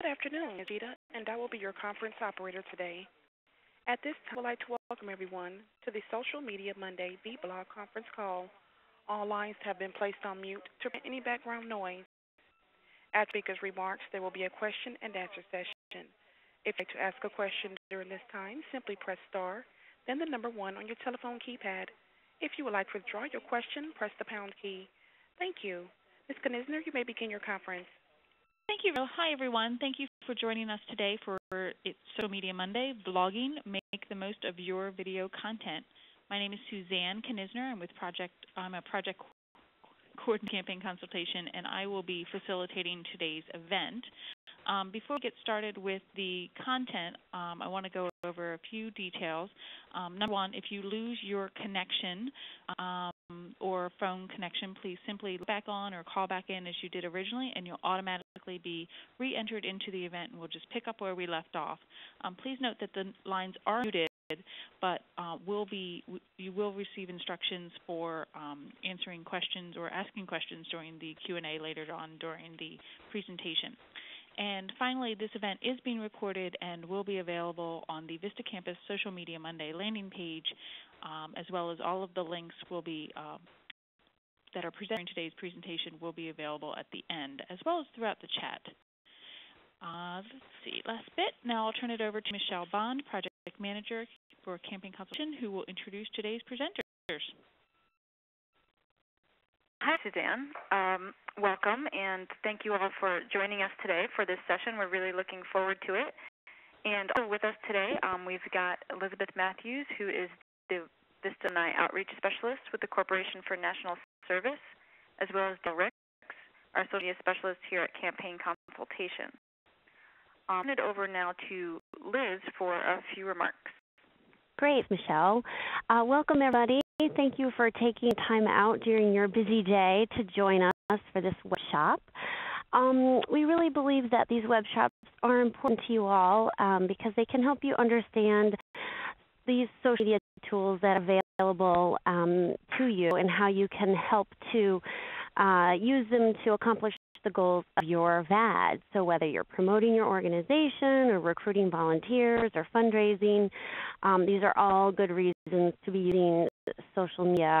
Good afternoon, Vita, and I will be your conference operator today. At this time, I would like to welcome everyone to the Social Media Monday vlog conference call. All lines have been placed on mute to prevent any background noise. After speakers' remarks, there will be a question and answer session. If you'd like to ask a question during this time, simply press star, then the number one on your telephone keypad. If you would like to withdraw your question, press the pound key. Thank you. Ms. Knizner, you may begin your conference. Thank you. Hi, everyone. Thank you for joining us today for Social Media Monday, vlogging, make the most of your video content. My name is Suzanne Knizner. I'm with Project. I'm a project coordinator campaign consultation, and I will be facilitating today's event. Um, before we get started with the content, um, I want to go over a few details. Um, number one, if you lose your connection um, or phone connection, please simply back on or call back in as you did originally, and you'll automatically be re-entered into the event, and we'll just pick up where we left off. Um, please note that the lines are muted but uh, will be you will receive instructions for um, answering questions or asking questions during the Q&A later on during the presentation. And finally, this event is being recorded and will be available on the Vista Campus Social Media Monday landing page, um, as well as all of the links will be uh, that are presented in today's presentation will be available at the end, as well as throughout the chat. Uh, let's see, last bit. Now I'll turn it over to Michelle Bond, Project Manager for Campaign Consultation, who will introduce today's presenters. Hi, Suzanne. Um, welcome, and thank you all for joining us today for this session. We're really looking forward to it. And with us today, um, we've got Elizabeth Matthews, who is the Vista and Outreach Specialist with the Corporation for National Service, as well as Del Ricks, our social media specialist here at Campaign Consultation. I'll turn it over now to Liz for a few remarks. Great, Michelle. Uh, welcome, everybody. Thank you for taking time out during your busy day to join us for this workshop. Um, we really believe that these workshops are important to you all um, because they can help you understand these social media tools that are available um, to you and how you can help to uh, use them to accomplish the goals of your VAD. So whether you're promoting your organization or recruiting volunteers or fundraising, um, these are all good reasons to be using social media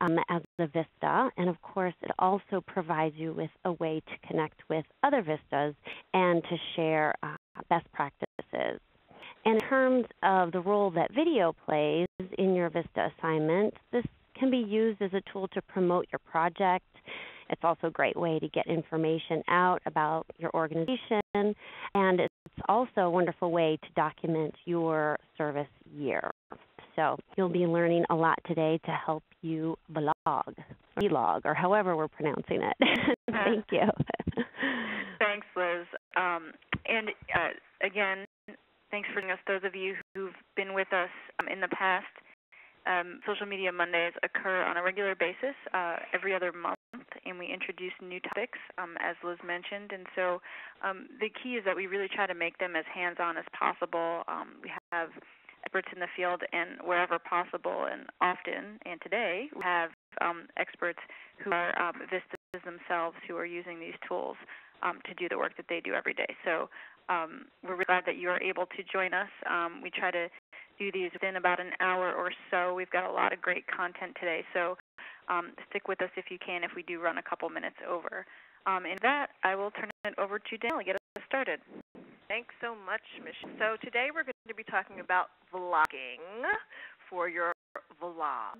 um, as a VISTA. And of course, it also provides you with a way to connect with other VISTAs and to share uh, best practices. And in terms of the role that video plays in your VISTA assignment, this can be used as a tool to promote your project, it's also a great way to get information out about your organization, and it's also a wonderful way to document your service year. So you'll be learning a lot today to help you blog, vlog, vlog, or however we're pronouncing it. Thank you. Thanks, Liz. Um, and uh, again, thanks for joining us. Those of you who've been with us um, in the past, um, Social Media Mondays occur on a regular basis uh, every other month and we introduce new topics, um, as Liz mentioned. And so um, the key is that we really try to make them as hands-on as possible. Um, we have experts in the field, and wherever possible, and often, and today, we have um, experts who are Vistas themselves who are using these tools um, to do the work that they do every day. So we're really glad that you are able to join us. we try to do these within about an hour or so. We've got a lot of great content today, so um, stick with us if you can if we do run a couple minutes over. Um, in that, I will turn it over to Danielle to get us started. Thanks so much, Michelle. So today we're going to be talking about vlogging for your vlog.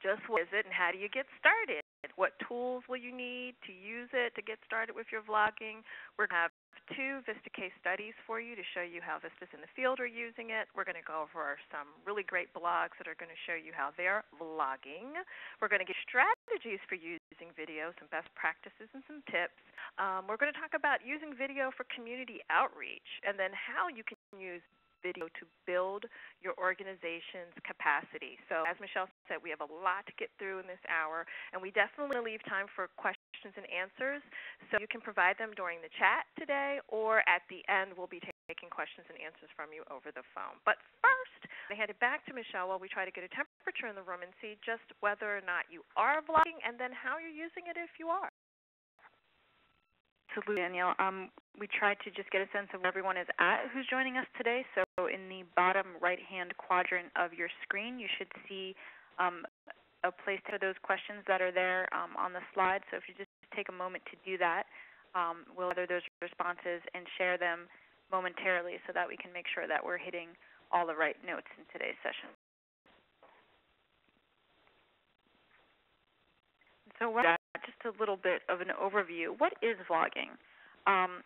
Just what is it and how do you get started? What tools will you need to use it to get started with your vlogging? We're going to have two Vista case studies for you to show you how Vistas in the field are using it. We're going to go over some really great blogs that are going to show you how they're vlogging. We're going to get strategies for using video, some best practices, and some tips. Um, we're going to talk about using video for community outreach and then how you can use video to build your organization's capacity. So, as Michelle said, we have a lot to get through in this hour, and we definitely leave time for questions and answers. So you can provide them during the chat today, or at the end, we'll be taking questions and answers from you over the phone. But first, I hand it back to Michelle while we try to get a temperature in the room and see just whether or not you are vlogging and then how you're using it if you are. Absolutely, Danielle. Um, we tried to just get a sense of where everyone is at who's joining us today. So in the bottom right-hand quadrant of your screen, you should see um, a place for those questions that are there um, on the slide. So if you just take a moment to do that, um, we'll gather those responses and share them momentarily so that we can make sure that we're hitting all the right notes in today's session. So just a little bit of an overview. What is vlogging? Um,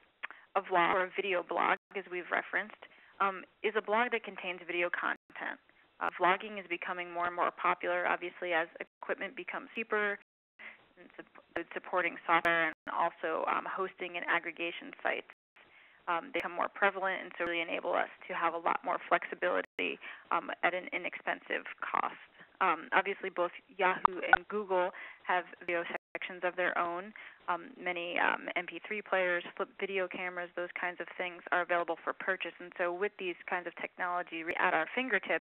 a vlog or a video blog, as we've referenced, um, is a blog that contains video content. Uh, vlogging is becoming more and more popular, obviously, as equipment becomes cheaper, and supporting software, and also um, hosting and aggregation sites. Um, they become more prevalent and so really enable us to have a lot more flexibility um, at an inexpensive cost. Um, obviously, both Yahoo and Google have video sections of their own. Um, many um, MP3 players, flip video cameras, those kinds of things are available for purchase. And so, with these kinds of technology at our fingertips,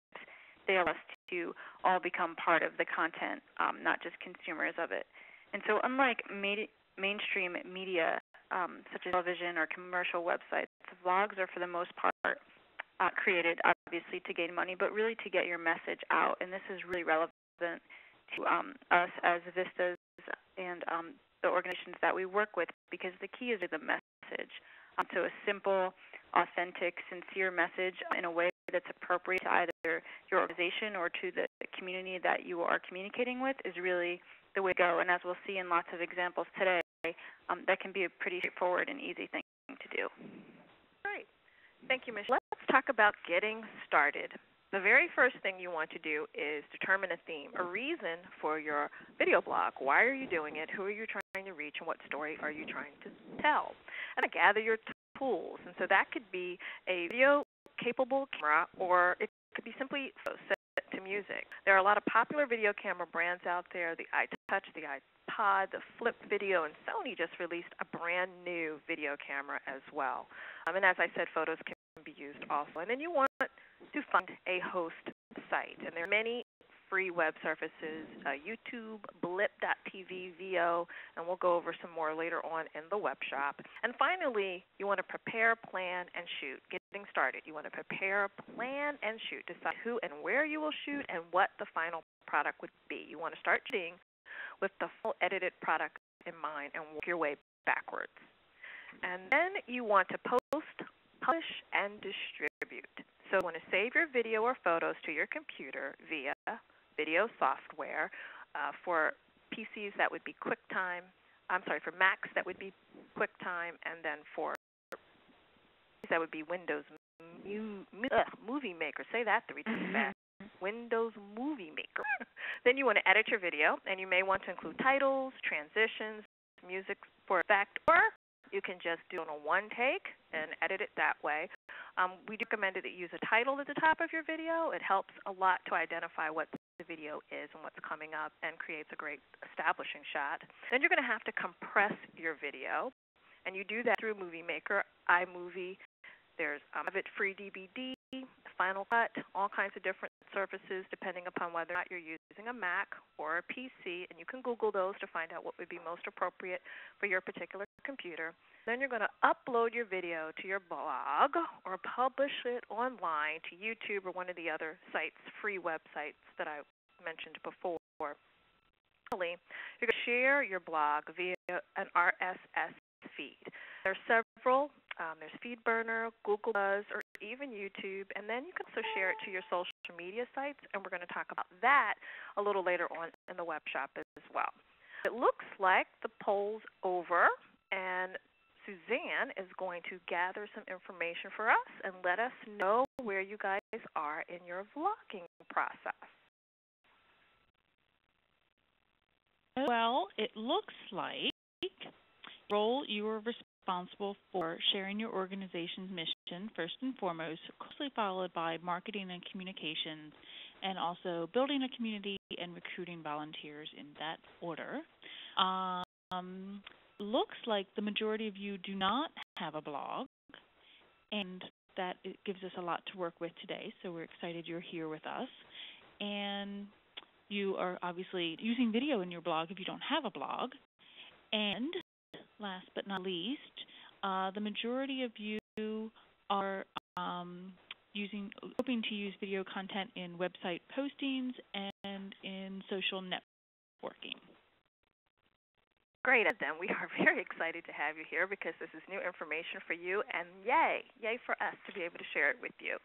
they allow us to all become part of the content, um, not just consumers of it. And so, unlike mainstream media um, such as television or commercial websites, vlogs are for the most part uh, created obviously to gain money, but really to get your message out. And this is really relevant to um, us as Vistas and um, the organizations that we work with because the key is the message. Um, so a simple, authentic, sincere message in a way that's appropriate to either your organization or to the community that you are communicating with is really the way to go. And as we'll see in lots of examples today, um, that can be a pretty straightforward and easy thing to do. Great. Thank you, Michelle. Talk about getting started. The very first thing you want to do is determine a theme, a reason for your video blog. Why are you doing it? Who are you trying to reach? And what story are you trying to tell? And gather your tools. And so that could be a video capable camera or it could be simply set to music. There are a lot of popular video camera brands out there the iTouch, the iPod, the Flip Video, and Sony just released a brand new video camera as well. Um, and as I said, photos can be used also. And then you want to find a host site. And there are many free web services uh, YouTube, Blip.tv, VO, and we'll go over some more later on in the web shop. And finally, you want to prepare, plan, and shoot. Getting started, you want to prepare, plan, and shoot. Decide who and where you will shoot and what the final product would be. You want to start shooting with the full edited product in mind and work your way backwards. And then you want to post, publish, and distribute. So you want to save your video or photos to your computer via video software. Uh, for PCs, that would be QuickTime. I'm sorry, for Macs, that would be QuickTime, and then for that would be Windows Mu- uh, Movie Maker. Say that three times fast. Windows Movie Maker. then you want to edit your video, and you may want to include titles, transitions, music for effect, or you can just do it on a one take and edit it that way. Um, we recommend that you use a title at the top of your video. It helps a lot to identify what the video is and what's coming up and creates a great establishing shot. Then you're going to have to compress your video, and you do that through Movie Maker, iMovie. There's um, it free DVD, Final Cut, all kinds of different services depending upon whether or not you're using a Mac or a PC, and you can Google those to find out what would be most appropriate for your particular computer. Then you're going to upload your video to your blog or publish it online to YouTube or one of the other sites, free websites that I mentioned before. Finally, you're going to share your blog via an RSS feed. There are several um, there's FeedBurner, Google Buzz, or even YouTube. And then you can also share it to your social media sites, and we're going to talk about that a little later on in the web shop as well. It looks like the poll's over, and Suzanne is going to gather some information for us and let us know where you guys are in your vlogging process. Well, it looks like role you are responsible for sharing your organization's mission first and foremost, closely followed by marketing and communications, and also building a community and recruiting volunteers in that order. Um, looks like the majority of you do not have a blog, and that gives us a lot to work with today. So we're excited you're here with us. And you are obviously using video in your blog if you don't have a blog. And last but not least, uh, the majority of you are um, using, hoping to use video content in website postings and in social networking. Great, then we are very excited to have you here because this is new information for you, and yay, yay for us to be able to share it with you.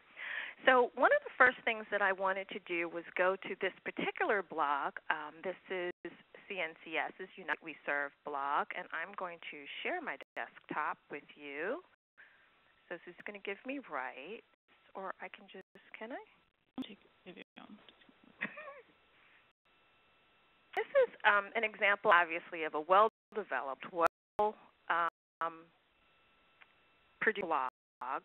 So, one of the first things that I wanted to do was go to this particular blog. Um, this is CNCS's United We Serve blog, and I'm going to share my desktop with you. So, this is going to give me rights, or I can just, can I? This is um, an example, obviously, of a well-developed, well um, produced blog.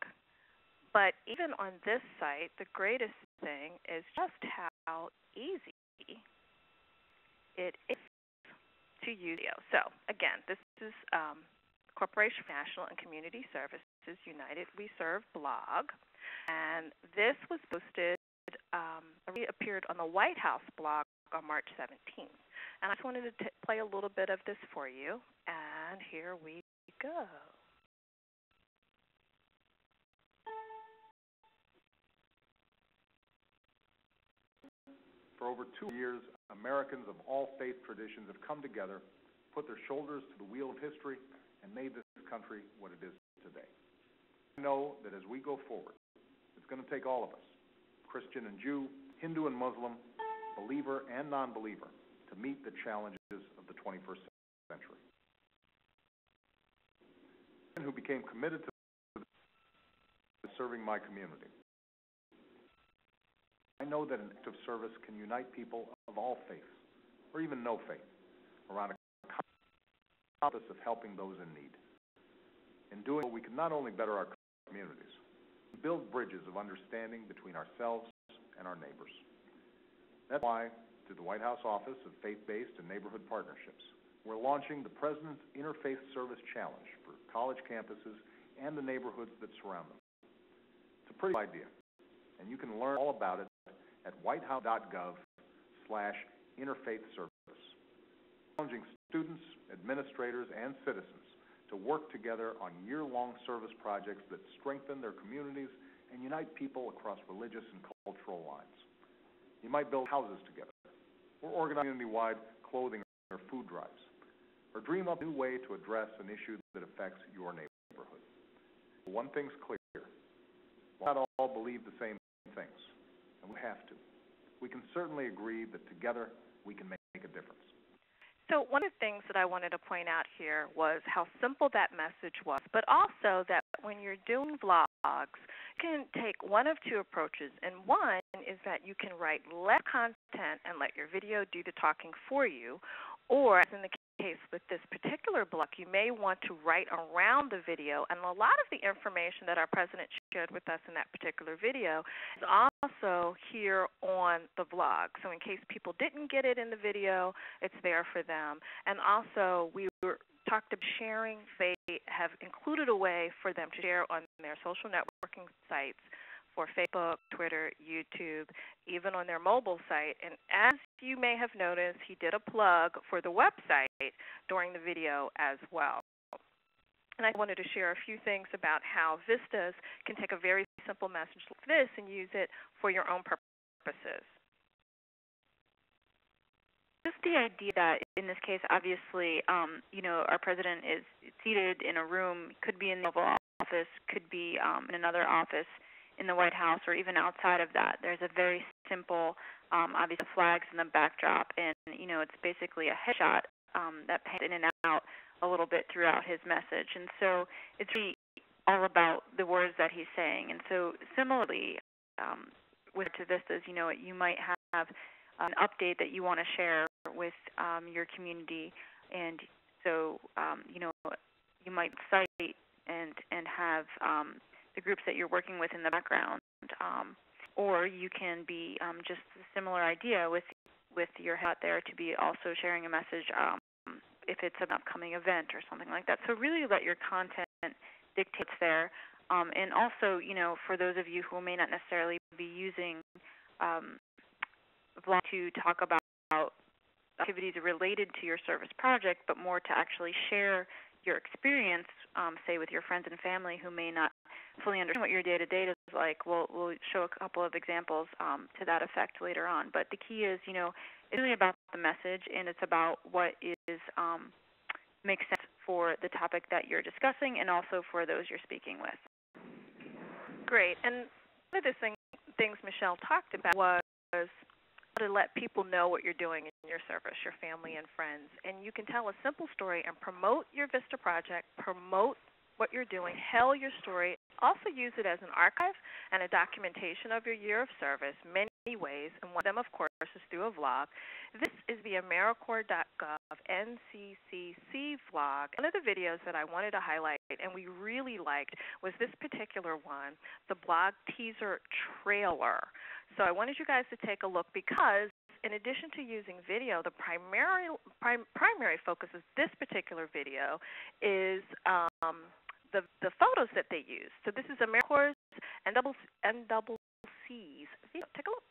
But even on this site, the greatest thing is just how easy it is to use. So again, this is um, Corporation National and Community Services United We Serve blog, and this was posted. Um, appeared on the White House blog on March 17th. And I just wanted to t- play a little bit of this for you. And here we go. For over two years, Americans of all faith traditions have come together, put their shoulders to the wheel of history, and made this country what it is today. I know that as we go forward, it's going to take all of us, Christian and Jew, Hindu and Muslim, believer and non believer, to meet the challenges of the 21st century. Who became committed to serving my community. I know that an act of service can unite people of all faiths, or even no faith, around a purpose of helping those in need. In doing so, we can not only better our communities, build bridges of understanding between ourselves and our neighbors. That's why, through the White House Office of Faith-Based and Neighborhood Partnerships, we're launching the President's Interfaith Service Challenge for college campuses and the neighborhoods that surround them. It's a pretty idea, and you can learn all about it at whitehouse.gov slash interfaith challenging students, administrators, and citizens to work together on year-long service projects that strengthen their communities and unite people across religious and cultural lines. You might build houses together, or organize community-wide clothing or food drives, or dream up a new way to address an issue that affects your neighborhood. One thing's clear. we not all believe the same things, and we have to. We can certainly agree that together we can make a difference. So, one of the things that I wanted to point out here was how simple that message was, but also that when you're doing vlogs, you can take one of two approaches. And one is that you can write less content and let your video do the talking for you, or as in the case with this particular blog, you may want to write around the video. And a lot of the information that our president shared with us in that particular video is also here on the blog. So, in case people didn't get it in the video, it's there for them. And also, we were talked about sharing. They have included a way for them to share on their social networking sites for Facebook, Twitter, YouTube, even on their mobile site. And as you may have noticed, he did a plug for the website during the video as well. And I wanted to share a few things about how Vistas can take a very simple message like this and use it for your own purposes. Just the idea that in this case, obviously, um, you know, our president is seated in a room, could be in the Oval Office, could be um, in another office in the White House or even outside of that. There's a very simple, um, obviously, flags in the backdrop, and you know it's basically a headshot um, that pans in and out a little bit throughout his message, and so it's really all about the words that he's saying. And so similarly, um, with to Vistas, you know, you might have an update that you want to share with um, your community, and so um, you know you might cite and and have um, the groups that you're working with in the background. Um, or you can be um, just a similar idea with with your hat there to be also sharing a message um, if it's an upcoming event or something like that. So really let your content dictates there. Um, and also, you know, for those of you who may not necessarily be using um, vlog to talk about activities related to your service project, but more to actually share your experience, um, say with your friends and family who may not fully understand what your day to day is like. We'll we'll show a couple of examples um, to that effect later on. But the key is, you know, it's really about the message and it's about what is um, makes sense for the topic that you're discussing and also for those you're speaking with. Great. And one of the thing, things Michelle talked about was to let people know what you're doing in your service, your family and friends. And you can tell a simple story and promote your VISTA project, promote what you're doing, tell your story, also use it as an archive and a documentation of your year of service many ways, and one of them, of course, is through a vlog. This is the AmeriCorps.gov NCCC vlog. One of the videos that I wanted to highlight and we really liked was this particular one, the blog teaser trailer. So I wanted you guys to take a look because in addition to using video, the primary prim, primary focus of this particular video is um, the the photos that they use. So this is AmeriCorps and double and double C's. Take a look.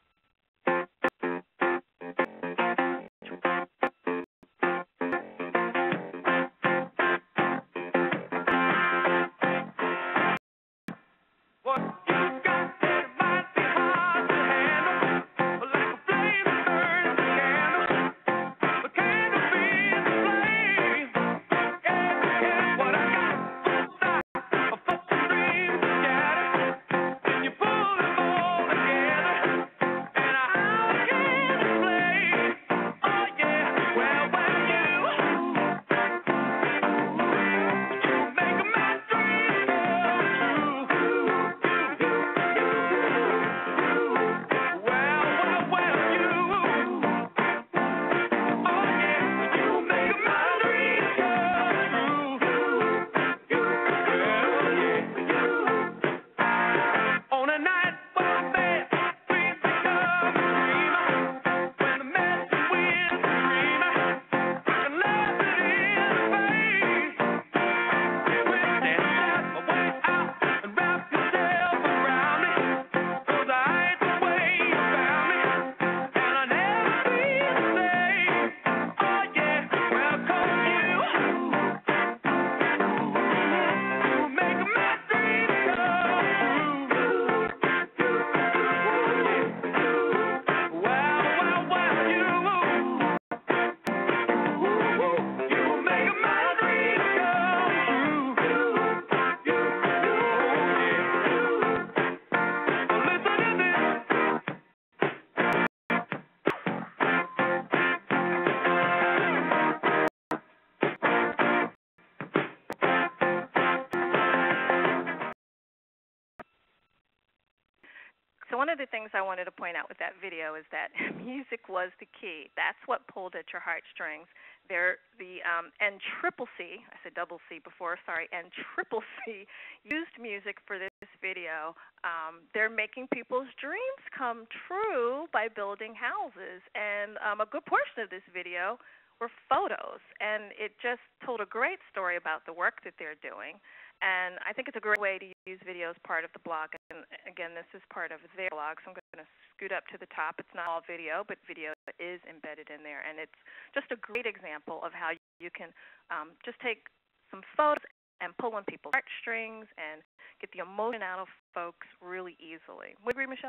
Things I wanted to point out with that video is that music was the key. That's what pulled at your heartstrings. There, the um, and Triple C, I said double C before, sorry, and Triple C used music for this video. Um, they're making people's dreams come true by building houses, and um, a good portion of this video were photos, and it just told a great story about the work that they're doing. And I think it's a great way to use video as part of the blog. And again, this is part of their blog, so I'm going to scoot up to the top. It's not all video, but video is embedded in there. And it's just a great example of how you can um, just take some photos and pull on people's heartstrings and get the emotion out of folks really easily. Would you agree, Michelle?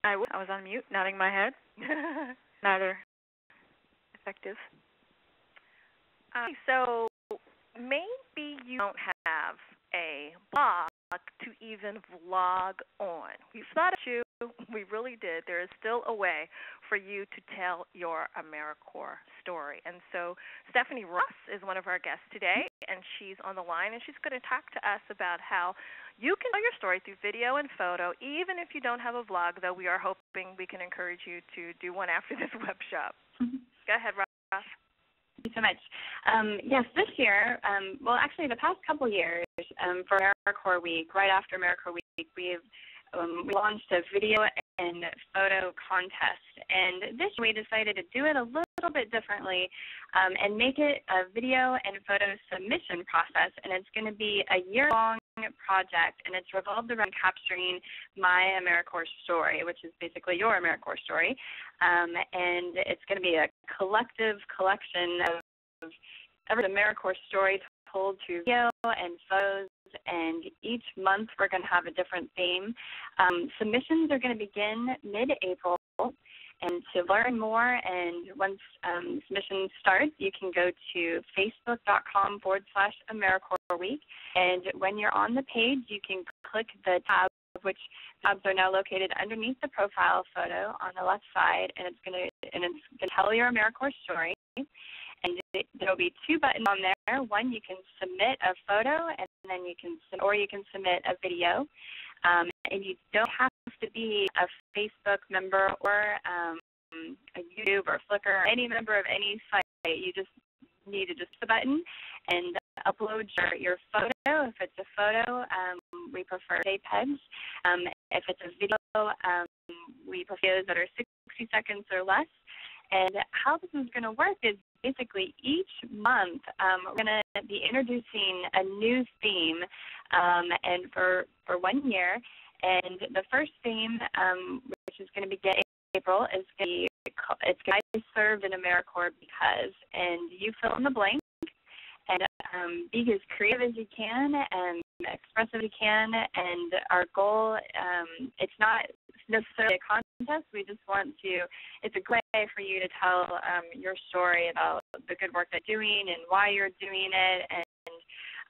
I, I was on mute, nodding my head. Neither effective. Um, so maybe you don't have a blog to even vlog on. We've thought of you, we really did. There is still a way for you to tell your AmeriCorps story. And so Stephanie Ross is one of our guests today, and she's on the line, and she's going to talk to us about how you can tell your story through video and photo, even if you don't have a vlog, though we are hoping we can encourage you to do one after this web shop. Mm-hmm. Go ahead, Ross. Thank you so much. Um, yes, this year, um, well, actually, the past couple years, um, for AmeriCorps Week, right after AmeriCorps Week, we've um, we launched a video and photo contest. And this year, we decided to do it a little bit differently um, and make it a video and photo submission process. And it's going to be a year long project, and it's revolved around capturing my AmeriCorps story, which is basically your AmeriCorps story. Um, and it's going to be a collective collection of every AmeriCorps story told through video and photos. And each month we're going to have a different theme. Um, submissions are going to begin mid-April. And to learn more, and once um, submission starts, you can go to facebook.com forward slash AmeriCorps Week. And when you're on the page, you can click the tab, which tabs are now located underneath the profile photo on the left side, and it's going to and it's going to tell your AmeriCorps story. And there'll be two buttons on there. One, you can submit a photo, and then you can or you can submit a video. Um, and you don't have to be a Facebook member or um, a YouTube or Flickr or any member of any site. You just need to just the button and upload your, your photo. If it's a photo, um, we prefer JPEGs. Um, if it's a video, um, we prefer videos that are 60 seconds or less. And how this is going to work is basically each month um, we're going to be introducing a new theme, um, and for for one year. And the first theme, um, which is going to begin April, is going to be it's going to be served in AmeriCorps because, and you fill in the blank, and um, be as creative as you can and expressive as you can. And our goal, um, it's not necessarily a contest. We just want to, it's a great way for you to tell um, your story about the good work that you're doing and why you're doing it. And,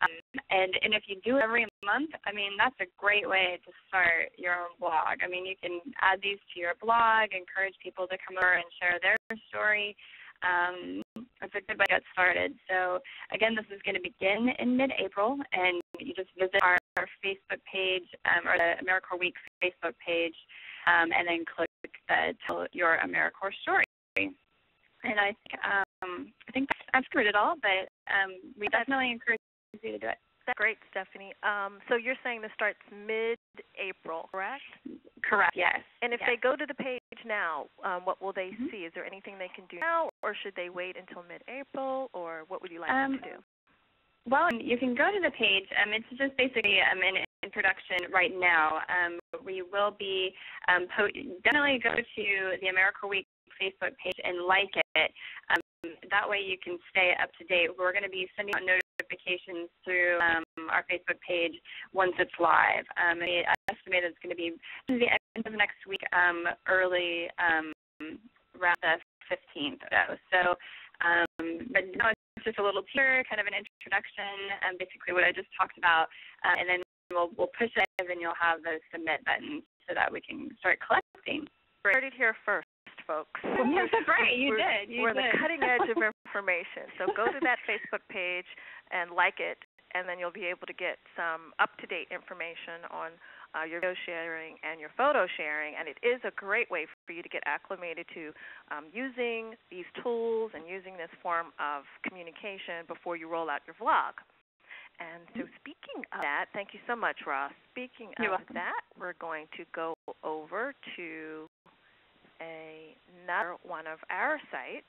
um, and, and if you do it every month, I mean, that's a great way to start your own blog. I mean, you can add these to your blog, encourage people to come over and share their story. Um, it's a good way to get started. So again, this is going to begin in mid-April, and you just visit our, our Facebook page um, or the AmeriCorps Week Facebook page um, and then click the Tell Your AmeriCorps Story. And I think um, I think I've covered it all, but um, we definitely encourage you to do it. That's great, Stephanie. Um, so you're saying this starts mid-April, correct? Correct. Yes. And if yes. they go to the page now, um, what will they mm-hmm. see? Is there anything they can do now, or should they wait until mid-April, or what would you like um, them to do? Well, you can go to the page. Um, it's just basically um, an introduction right now. Um, we will be um, po- definitely go to the America Week Facebook page and like it. Um, that way you can stay up to date. We're going to be sending out notifications through um, our Facebook page once it's live. Um, I estimate it's going to be the end of next week, um, early um, around the 15th. So, um, but no, it's just a little teaser, kind of an introduction, and basically what I just talked about, uh, and then we'll we'll push it, and then you'll have those submit buttons so that we can start collecting. It here first, folks. Yes, that's right. You we're, did. You we're did. the cutting edge of information. So go to that Facebook page and like it, and then you'll be able to get some up-to-date information on uh, your video sharing and your photo sharing. And it is a great way for you to get acclimated to um, using these tools and using this form of communication before you roll out your vlog. And so, speaking of that, thank you so much, Ross. Speaking You're of welcome. that, we're going to go over to a, another one of our sites.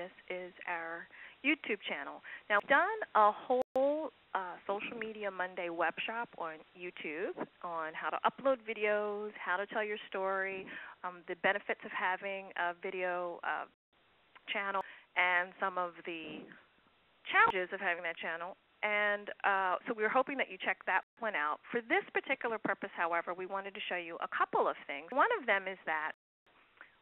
This is our YouTube channel. Now, we've done a whole uh, Social Media Monday web shop on YouTube on how to upload videos, how to tell your story, um, the benefits of having a video uh, channel, and some of the challenges of having that channel. And uh, so we were hoping that you check that one out. For this particular purpose, however, we wanted to show you a couple of things. One of them is that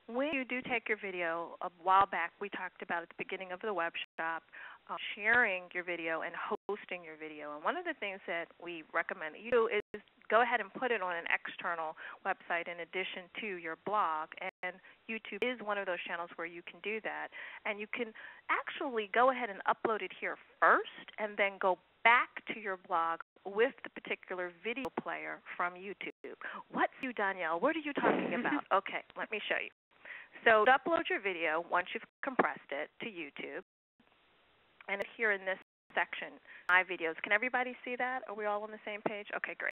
when you do take your video, a while back we talked about at the beginning of the web shop, uh, sharing your video and hosting your video. And one of the things that we recommend that you do is go ahead and put it on an external website in addition to your blog. And YouTube is one of those channels where you can do that. And you can actually go ahead and upload it here first and then go back to your blog with the particular video player from YouTube. What's you, Danielle? What are you talking about? okay, let me show you. So upload your video once you've compressed it to YouTube. And here in this section, my videos. Can everybody see that? Are we all on the same page? Okay, great.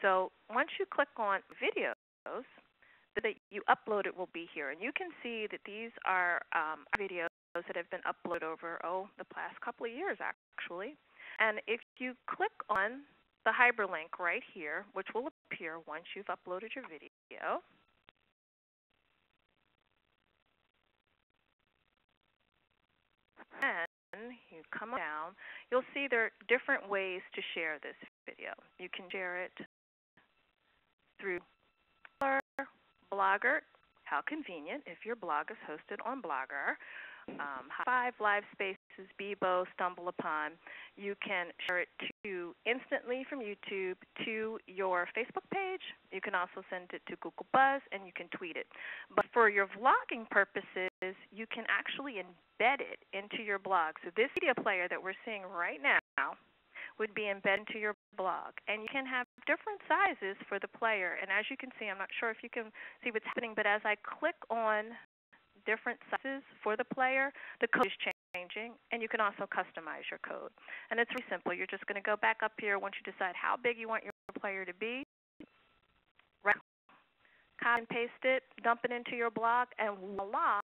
So once you click on videos, that you upload it will be here. And you can see that these are um, videos that have been uploaded over, oh, the past couple of years actually. And if you click on the hyperlink right here, which will appear once you've uploaded your video, then you come down, you'll see there are different ways to share this video. You can share it through Blogger. How convenient if your blog is hosted on Blogger. Um, Five, Live Spaces, Bebo, StumbleUpon. You can share it to instantly from YouTube to your Facebook page. You can also send it to Google Buzz and you can tweet it. But for your vlogging purposes, you can actually embed it into your blog. So this media player that we're seeing right now would be embedded into your blog. And you can have different sizes for the player. And as you can see, I'm not sure if you can see what's happening, but as I click on different sizes for the player, the code is changing, and you can also customize your code. And it's really simple. You're just going to go back up here once you decide how big you want your player to be. Right, copy and paste it, dump it into your blog, and voila,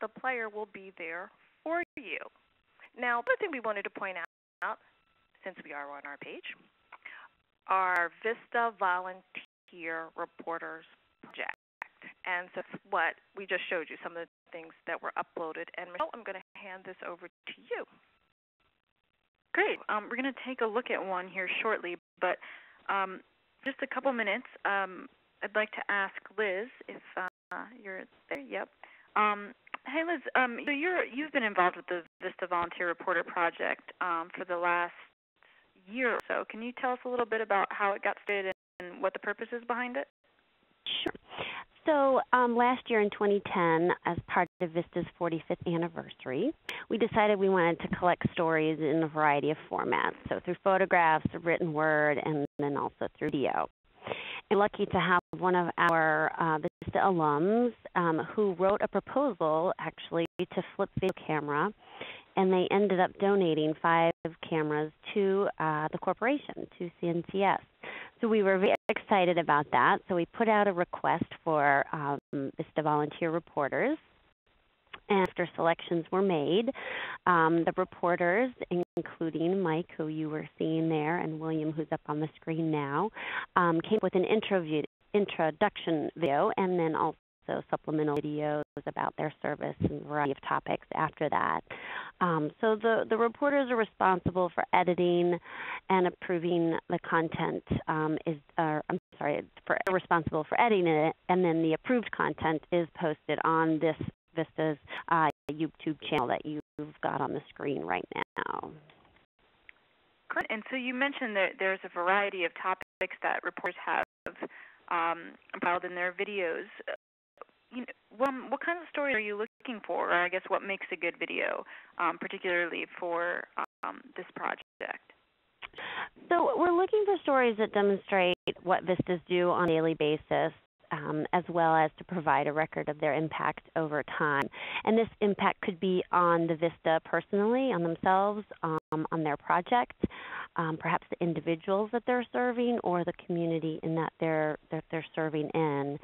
the player will be there for you. Now, the thing we wanted to point out, since we are on our page, our Vista Volunteer Reporters Project. And so what we just showed you, some of the things that were uploaded. And Michelle, I'm going to hand this over to you. Great. Um, we're going to take a look at one here shortly, but um, just a couple minutes. Um, I'd like to ask Liz if uh, you're there. Yep. Um, hey, Liz. Um, so you're you've been involved with the Vista Volunteer Reporter Project um, for the last year or so. Can you tell us a little bit about how it got started and what the purpose is behind it? Sure. So um, last year in 2010, as part of Vista's 45th anniversary, we decided we wanted to collect stories in a variety of formats. So through photographs, written word, and then also through video. And lucky to have one of our uh, Vista alums um, who wrote a proposal actually to flip video camera, and they ended up donating five cameras to uh, the corporation, to CNCS. So we were very excited about that. So we put out a request for um, Vista volunteer reporters. And after selections were made, um, the reporters, including Mike, who you were seeing there, and William, who's up on the screen now, um, came with an interview, introduction video and then also also supplemental videos about their service and a variety of topics after that. Um, so the, the reporters are responsible for editing and approving the content um, is uh, I'm sorry, for responsible for editing it, and then the approved content is posted on this Vista's uh, YouTube channel that you've got on the screen right now. Good. And so you mentioned that there's a variety of topics that reporters have um, filed in their videos you know, um, what kind of stories are you looking for, or I guess what makes a good video, um, particularly for um, this project? So we're looking for stories that demonstrate what Vistas do on a daily basis. Um, as well as to provide a record of their impact over time. And this impact could be on the Vista personally, on themselves, um, on their project, um, perhaps the individuals that they're serving, or the community in that they're that they're serving in.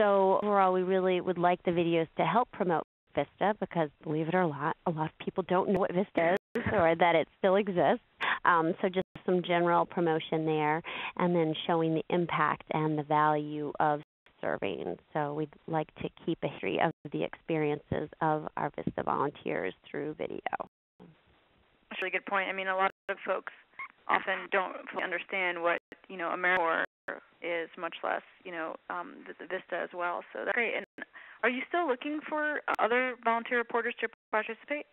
So overall, we really would like the videos to help promote Vista because, believe it or not, a lot of people don't know what Vista is or that it still exists. Um, so just some general promotion there, and then showing the impact and the value of serving. So we'd like to keep a history of the experiences of our Vista volunteers through video. That's a really good point. I mean, a lot of folks often don't fully understand what you know AmeriCorps is, much less you know um, the, the Vista as well. So that's great. And are you still looking for other volunteer reporters to participate?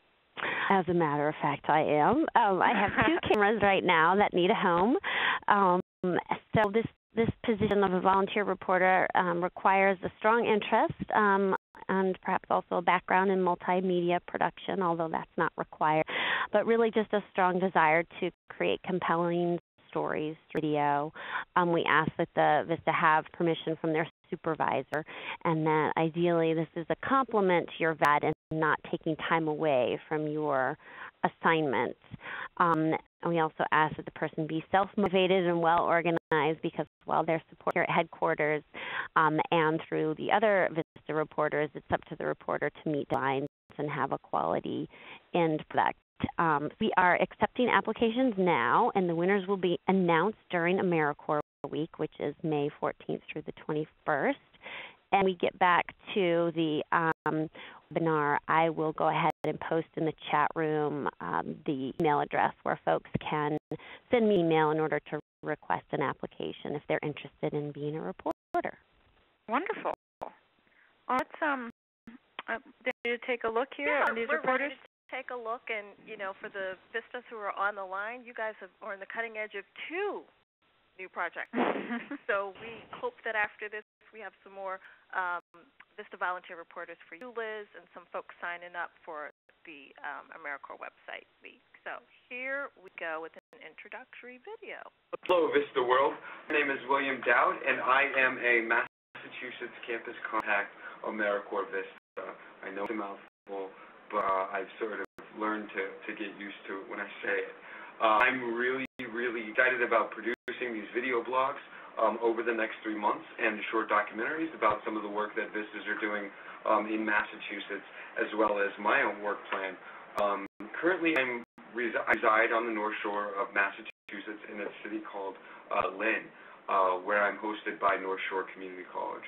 As a matter of fact, I am. Um, I have two cameras right now that need a home. Um, so this this position of a volunteer reporter um, requires a strong interest um, and perhaps also a background in multimedia production, although that's not required, but really just a strong desire to create compelling stories through video. Um, we ask that the Vista have permission from their supervisor, and that ideally this is a complement to your VAD and not taking time away from your assignment. Um, and we also ask that the person be self-motivated and well organized because while they're supported here at headquarters um, and through the other Vista reporters, it's up to the reporter to meet deadlines and have a quality end product. Um, we are accepting applications now, and the winners will be announced during AmeriCorps Week, which is May 14th through the 21st. and we get back to the um, webinar, I will go ahead and post in the chat room um, the email address where folks can send me email in order to request an application if they're interested in being a reporter. Wonderful. Let's um, uh, did you take a look here yeah, on these we're reporters? ready to take a look, and you know, for the Vistas who are on the line, you guys have, are on the cutting edge of two new projects. so we hope that after this, we have some more um, Vista volunteer reporters for you, Liz, and some folks signing up for the um, AmeriCorps website week. So here we go with an introductory video. Hello, Vista World. My name is William Dowd, and I am a Massachusetts campus contact AmeriCorps Vista. I know it's a mouthful, but uh, I've sort of learned to, to get used to it when I say it. Uh, I'm really, really excited about producing these video blogs um, over the next three months and short documentaries about some of the work that Vistas are doing um, in Massachusetts, as well as my own work plan. Um, currently, I'm reside on the North Shore of Massachusetts in a city called uh, Lynn, uh, where I'm hosted by North Shore Community College.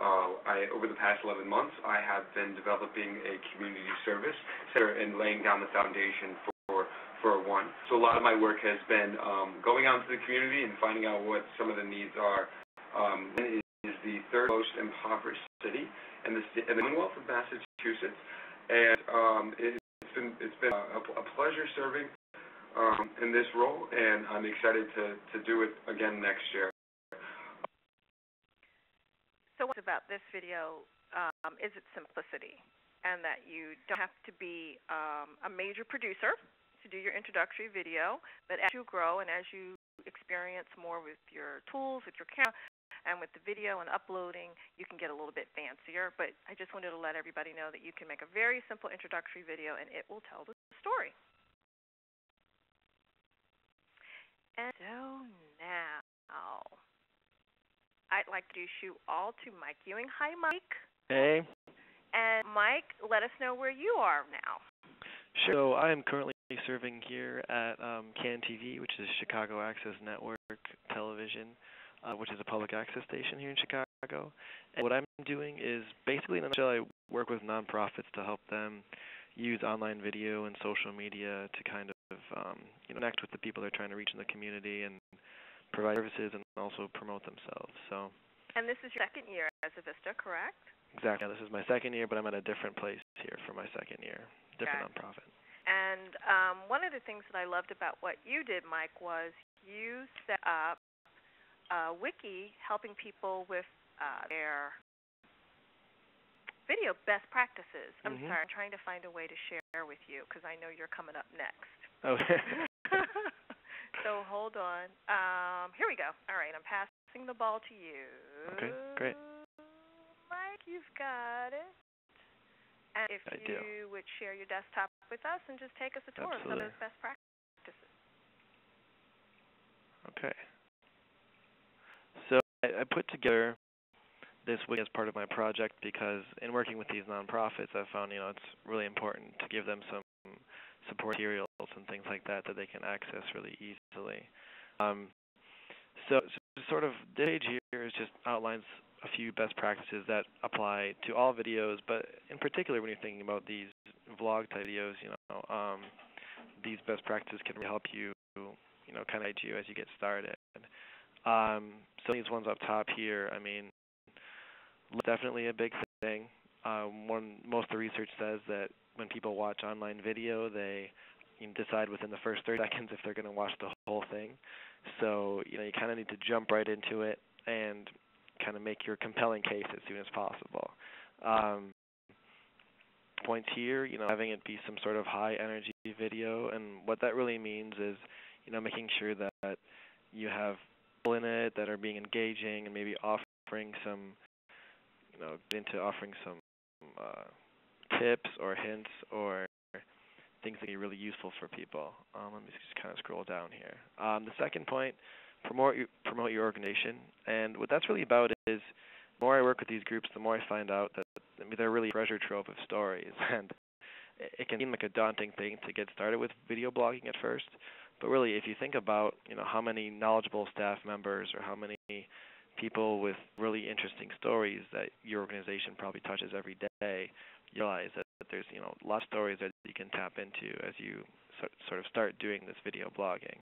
Uh, I, over the past 11 months, I have been developing a community service center and laying down the foundation for for one. So a lot of my work has been um, going out into the community and finding out what some of the needs are. Um, it is the third most impoverished city in the, in the Commonwealth of Massachusetts, and um, it's been it's been a, a pleasure serving um, in this role, and I'm excited to to do it again next year. So what's about this video um, is its simplicity, and that you don't have to be um, a major producer to do your introductory video, but as you grow and as you experience more with your tools, with your camera, and with the video and uploading, you can get a little bit fancier. But I just wanted to let everybody know that you can make a very simple introductory video and it will tell the story. And so now, I'd like to introduce you all to Mike Ewing. Hi, Mike. Hey. And Mike, let us know where you are now. Sure. So I am currently serving here at um, CAN TV, which is Chicago Access Network Television, uh, which is a public access station here in Chicago. And what I'm doing is basically, in a nutshell, I work with nonprofits to help them use online video and social media to kind of um, you know, connect with the people they're trying to reach in the community and provide services and also promote themselves. So. And this is your second year as a Vista, correct? Exactly. Yeah, this is my second year, but I'm at a different place here for my second year, different okay. nonprofit. And um, one of the things that I loved about what you did, Mike, was you set up a wiki helping people with uh, their video best practices. I'm mm-hmm. sorry, I'm trying to find a way to share with you because I know you're coming up next. Oh. so hold on. Um, here we go. All right, I'm passing the ball to you. Okay, great. Mike, you've got it. And if I you do. would share your desktop with us and just take us a tour Absolutely. of some of those best practices. Okay. So I, I put together this wiki as part of my project because in working with these nonprofits, I've found you know it's really important to give them some support materials and things like that that they can access really easily. Um, so, so sort of this page here is just outlines a few best practices that apply to all videos, but in particular when you're thinking about these vlog type videos, you know, um, these best practices can really help you, you know, kind of guide you as you get started. Um, so these ones up top here, I mean, definitely a big thing. Um, one most of the research says that when people watch online video, they you know, decide within the first 30 seconds if they're going to watch the whole thing. So you know, you kind of need to jump right into it and kind of make your compelling case as soon as possible. Um, points here, you know, having it be some sort of high energy video, and what that really means is, you know, making sure that you have people in it that are being engaging and maybe offering some, you know, into offering some uh, tips or hints or things that can be really useful for people. Um, let me just kind of scroll down here. Um, the second point promote your, promote your organization. And what that's really about is the more I work with these groups, the more I find out that I mean, they're really a treasure trove of stories. And it can seem like a daunting thing to get started with video blogging at first, but really, if you think about you know how many knowledgeable staff members or how many people with really interesting stories that your organization probably touches every day, realize that, that there's you know lots of stories that you can tap into as you sort of start doing this video blogging.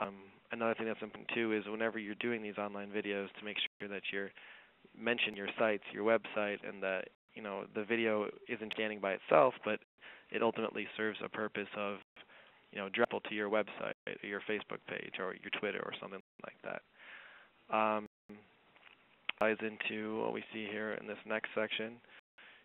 Um, another thing that's important too is whenever you're doing these online videos to make sure that you're mention your sites, your website, and that you know the video isn't standing by itself, but it ultimately serves a purpose of you know drop to your website, your Facebook page, or your Twitter, or something like that. Um, ties into what we see here in this next section.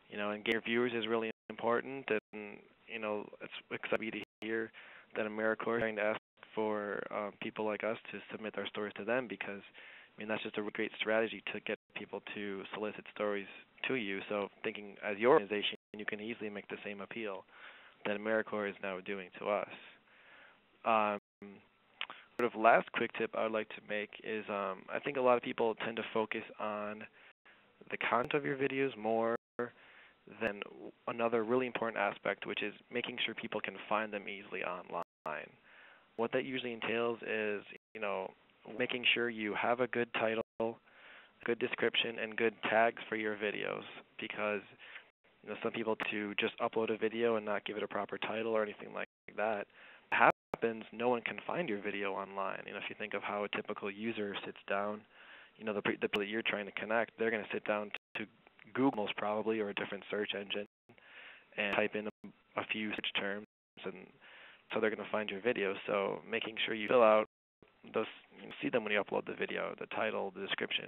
You know, engage your viewers is really important, and you know it's exciting to hear that AmeriCorps is trying to ask for um, people like us to submit our stories to them because I mean that's just a great strategy to get people to solicit stories to you. So thinking as your organization, you can easily make the same appeal that AmeriCorps is now doing to us. Um, sort of last quick tip I would like to make is um, I think a lot of people tend to focus on the content of your videos more than another really important aspect, which is making sure people can find them easily online. What that usually entails is, you know, making sure you have a good title, good description, and good tags for your videos because you know some people to just upload a video and not give it a proper title or anything like that happens no one can find your video online you know if you think of how a typical user sits down you know the the people that you're trying to connect they're going to sit down to Google most probably or a different search engine and type in a, a few search terms and so they're going to find your video. So making sure you fill out those, you see them when you upload the video, the title, the description,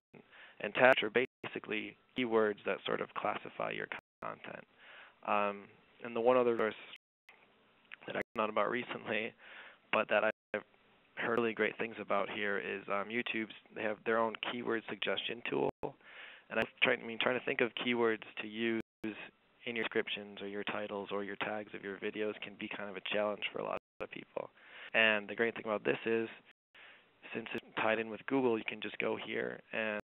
and tags are basically keywords that sort of classify your content. Um, and the one other source that I found out about recently, but that I've heard really great things about here is um, YouTube's. They have their own keyword suggestion tool, and I've tried. I mean, trying to think of keywords to use in your descriptions or your titles or your tags of your videos can be kind of a challenge for a lot of people. And the great thing about this is, since it's tied in with Google, you can just go here and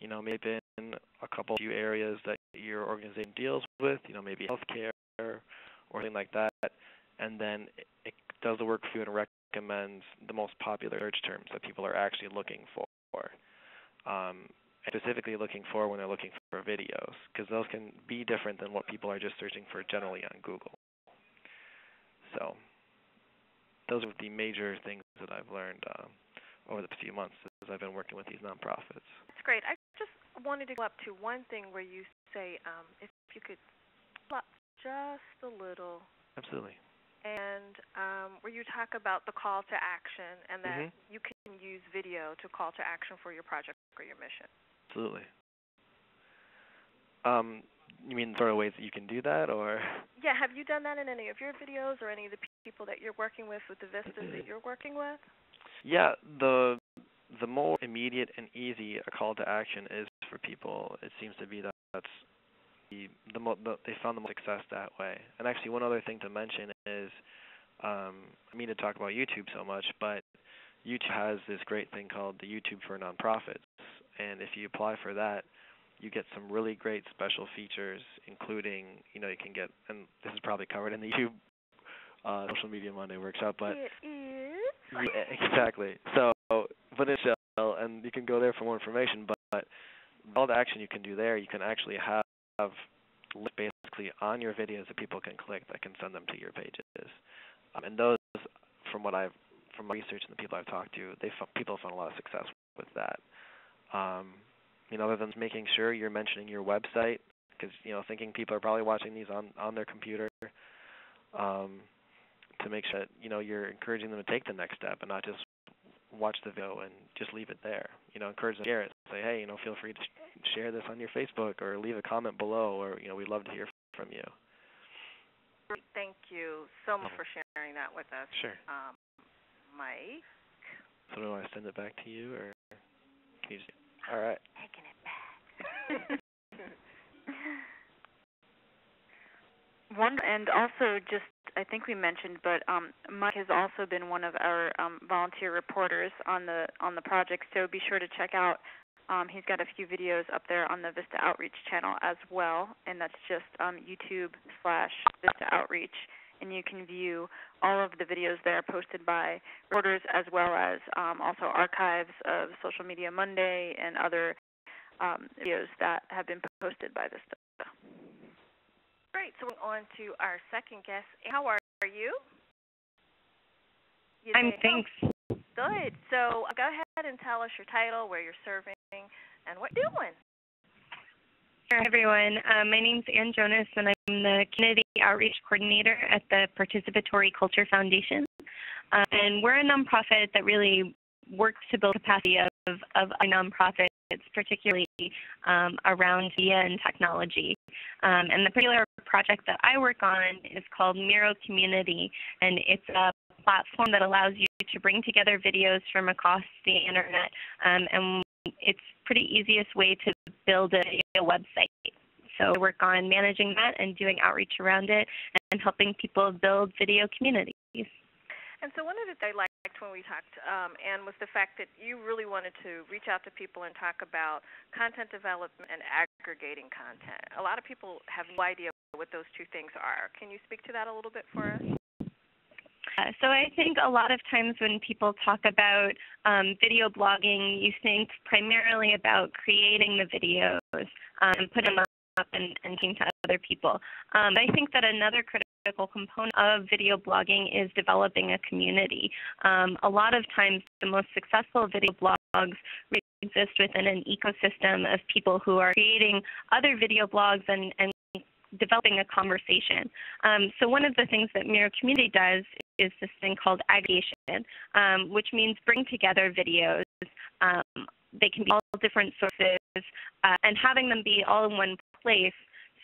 you know maybe in a couple few areas that your organization deals with, you know maybe healthcare or something like that, and then it does the work for you and recommends the most popular search terms that people are actually looking for. Um, specifically looking for when they're looking for videos, because those can be different than what people are just searching for generally on Google. So those are the major things that I've learned uh, over the few months as I've been working with these nonprofits. That's great. I just wanted to go up to one thing where you say, um, if you could up just a little. Absolutely. And um, where you talk about the call to action and that mm-hmm. you can use video to call to action for your project or your mission. Absolutely. Um, you mean sort of ways that you can do that, or? Yeah, have you done that in any of your videos or any of the people that you're working with with the vistas that you're working with? Yeah, the the more immediate and easy a call to action is for people, it seems to be that that's the, the, mo- the they found the most success that way. And actually, one other thing to mention is, um, I mean to talk about YouTube so much, but YouTube has this great thing called the YouTube for Nonprofits, and if you apply for that, you get some really great special features, including you know you can get, and this is probably covered in the YouTube uh, Social Media Monday workshop, but it is yeah, exactly. So, shell, and you can go there for more information. But, but all the action you can do there, you can actually have, have basically on your videos that people can click that can send them to your pages. Um, and those, from what I've from my research and the people I've talked to, they people have found a lot of success with that. Um, you know, other than making sure you're mentioning your website, because you know, thinking people are probably watching these on on their computer, um, to make sure that you know you're encouraging them to take the next step and not just watch the video and just leave it there. You know, encourage them to share it. Say, hey, you know, feel free to share this on your Facebook or leave a comment below, or you know, we'd love to hear from you. Thank you so much for sharing that with us. Sure. Um, Mike. So do I send it back to you, or can you just? All right. Taking it back. one and also just I think we mentioned, but um, Mike has also been one of our um, volunteer reporters on the on the project. So be sure to check out. Um, he's got a few videos up there on the Vista Outreach channel as well, and that's just um, YouTube slash Vista Outreach. And you can view all of the videos there posted by reporters as well as um, also archives of Social Media Monday and other um, videos that have been posted by the stuff. Great. So on to our second guest. How are you? you I'm thanks. Good. So go ahead and tell us your title, where you're serving, and what you're doing. Hi, everyone. Um, my name's Ann Jonas, and I'm the Community Outreach Coordinator at the Participatory Culture Foundation. Uh, and we're a nonprofit that really works to build capacity of, of a nonprofit particularly um, around media and technology. Um, and the particular project that I work on is called Miro Community, and it's a platform that allows you to bring together videos from across the internet. Um, and it's pretty easiest way to build a website. So I work on managing that and doing outreach around it and helping people build video communities. And so one of the things I liked when we talked, um, Ann, was the fact that you really wanted to reach out to people and talk about content development and aggregating content. A lot of people have no idea what those two things are. Can you speak to that a little bit for us? Uh, so I think a lot of times when people talk about um, video blogging, you think primarily about creating the videos um, putting them up and, and to other people. Um, I think that another critical component of video blogging is developing a community. Um, a lot of times, the most successful video blogs exist within an ecosystem of people who are creating other video blogs and, and developing a conversation. Um, so one of the things that Miro Community does is this thing called aggregation, um, which means bring together videos. Um, they can be all different sources, uh, and having them be all in one place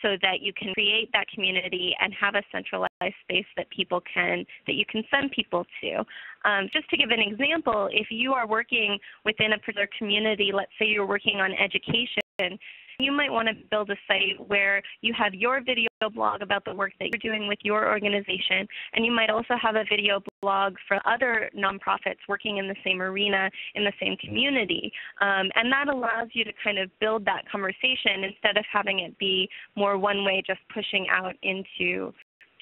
so that you can create that community and have a centralized space that people can that you can send people to. Um, just to give an example, if you are working within a particular community, let's say you're working on education, you might want to build a site where you have your video blog about the work that you're doing with your organization, and you might also have a video blog for other nonprofits working in the same arena, in the same community. Um, and that allows you to kind of build that conversation instead of having it be more one way, just pushing out into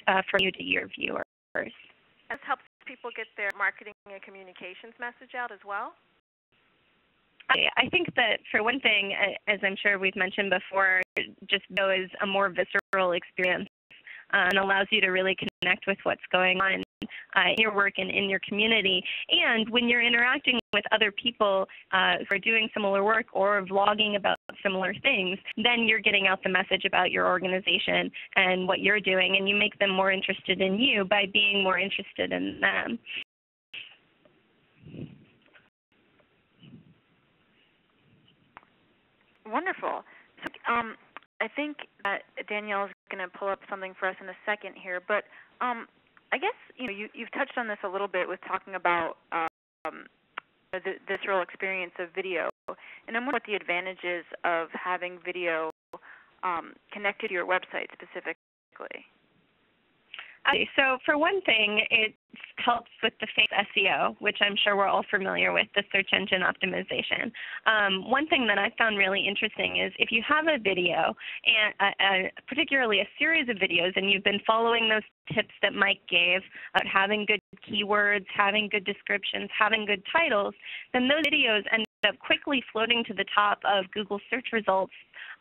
uh, from you to your viewers. This helps people get their marketing and communications message out as well? I think that for one thing, as I'm sure we've mentioned before, just though is a more visceral experience uh, and allows you to really connect with what's going on uh, in your work and in your community. And when you're interacting with other people uh, who are doing similar work or vlogging about similar things, then you're getting out the message about your organization and what you're doing, and you make them more interested in you by being more interested in them. Wonderful. So, um, I think that Danielle is going to pull up something for us in a second here, but um, I guess you know you, you've touched on this a little bit with talking about um, the visceral experience of video, and I'm wondering what the advantages of having video um, connected to your website specifically. So for one thing, it helps with the face SEO, which I'm sure we're all familiar with, the search engine optimization. Um, one thing that I found really interesting is if you have a video, and uh, uh, particularly a series of videos, and you've been following those tips that Mike gave about having good keywords, having good descriptions, having good titles, then those videos end up quickly floating to the top of Google search results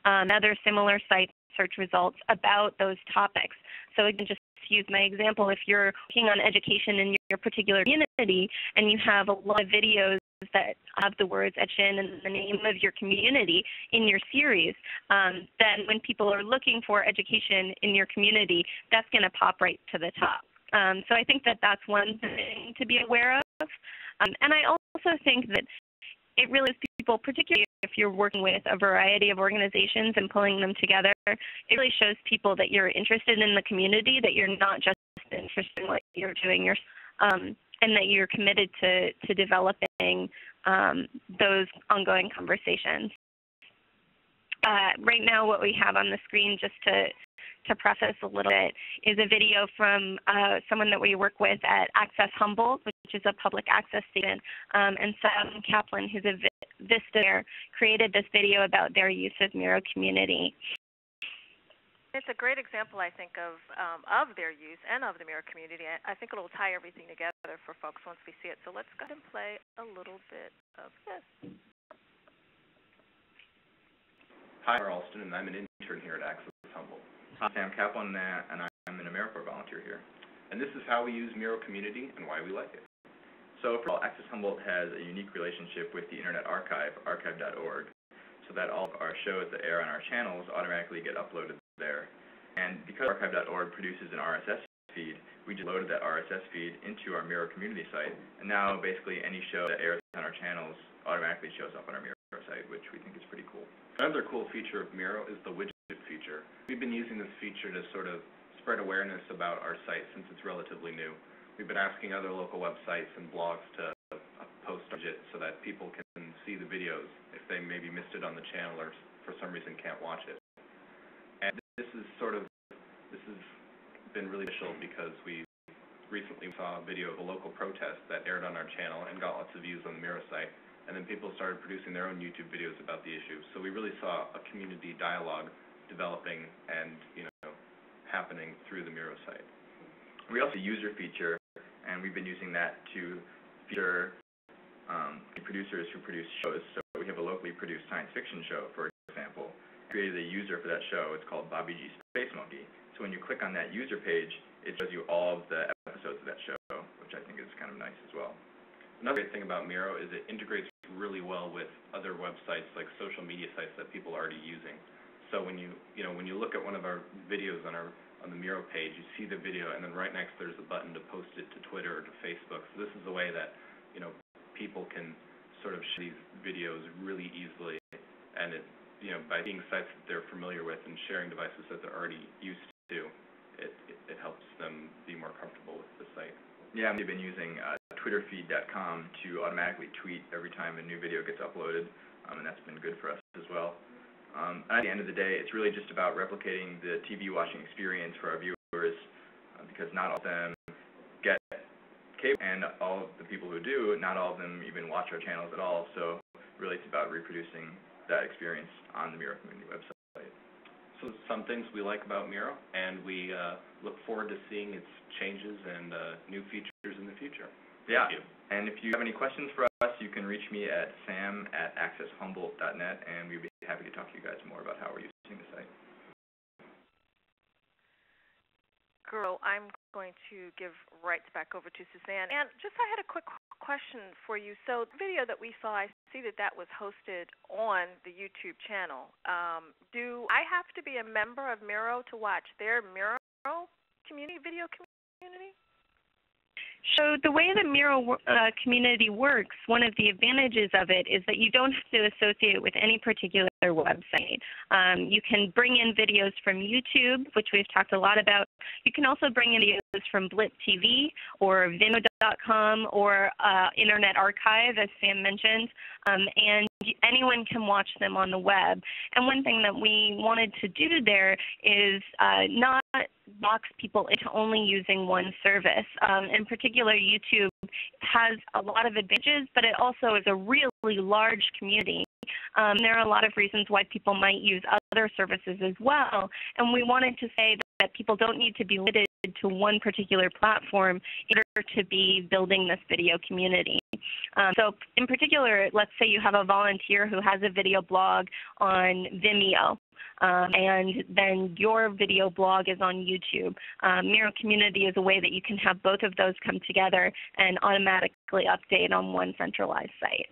um, other similar site search results about those topics. So again, just use my example, if you're working on education in your particular community and you have a lot of videos that have the words etched in and the name of your community in your series, um, then when people are looking for education in your community, that's going to pop right to the top. Um, so I think that that's one thing to be aware of. Um, and I also think that it really is people, particularly if you're working with a variety of organizations and pulling them together, it really shows people that you're interested in the community, that you're not just interested in what you're doing, um, and that you're committed to, to developing um, those ongoing conversations. Uh, right now, what we have on the screen, just to to preface a little bit, is a video from uh, someone that we work with at Access Humboldt, which is a public access station, um, and Sam Kaplan, who's a Vista created this video about their use of Miro Community. it's a great example, I think, of um, of their use and of the Miro community. I, I think it'll tie everything together for folks once we see it. So let's go ahead and play a little bit of this. Hi, I'm Alston, and I'm an intern here at Access Humboldt. I'm Sam Kaplan, uh, and I'm an AmeriCorps volunteer here. And this is how we use Miro Community and why we like it. So, of all, Access Humboldt has a unique relationship with the Internet Archive, archive.org, so that all of our shows that air on our channels automatically get uploaded there. And because archive.org produces an RSS feed, we just loaded that RSS feed into our Miro community site, and now basically any show that airs on our channels automatically shows up on our Miro site, which we think is pretty cool. Another cool feature of Miro is the widget feature. We've been using this feature to sort of spread awareness about our site since it's relatively new. We've been asking other local websites and blogs to post widget so that people can see the videos if they maybe missed it on the channel or for some reason can't watch it And this is sort of this has been really special because we recently saw a video of a local protest that aired on our channel and got lots of views on the Miro site, and then people started producing their own YouTube videos about the issue. So we really saw a community dialogue developing and you know happening through the Miro site. We also user feature, and we've been using that to feature um, producers who produce shows. So we have a locally produced science fiction show, for example, created a user for that show. It's called Bobby G Space Monkey. So when you click on that user page, it shows you all of the episodes of that show, which I think is kind of nice as well. Another great thing about Miro is it integrates really well with other websites like social media sites that people are already using. So when you you know when you look at one of our videos on our on the Miro page, you see the video, and then right next there's a button to post it to Twitter or to Facebook. So this is a way that you know people can sort of share these videos really easily, and it you know, by being sites that they're familiar with and sharing devices that they're already used to, it, it, it helps them be more comfortable with the site. Yeah, we've been using uh, twitterfeed.com to automatically tweet every time a new video gets uploaded, um, and that's been good for us as well. Um, at the end of the day, it's really just about replicating the TV watching experience for our viewers, uh, because not all of them get cable, and all of the people who do, not all of them even watch our channels at all. So really, it's about reproducing that experience on the Miro community website. So some things we like about Miro, and we uh, look forward to seeing its changes and uh, new features in the future. Yeah. And if you have any questions for us, you can reach me at sam at accesshumboldt.net, and we'd be happy to talk to you guys more about how we're using the site. Girl, I'm going to give rights back over to Suzanne. And just I had a quick question for you. So the video that we saw, I see that that was hosted on the YouTube channel. Um, do I have to be a member of Miro to watch their Miro community video community? So the way the Miro uh, community works, one of the advantages of it is that you don't have to associate with any particular website. Um, you can bring in videos from YouTube, which we've talked a lot about. You can also bring in videos from Blip TV or Vimeo.com or uh, Internet Archive, as Sam mentioned, um, and anyone can watch them on the web. And one thing that we wanted to do there is uh, not box people into only using one service. Um, in particular, YouTube has a lot of advantages, but it also is a really large community. Um, there are a lot of reasons why people might use other services as well, and we wanted to say that people don't need to be limited to one particular platform in order to be building this video community. Um, so in particular, let's say you have a volunteer who has a video blog on Vimeo. Um, and then your video blog is on YouTube. Um, Miro Community is a way that you can have both of those come together and automatically update on one centralized site.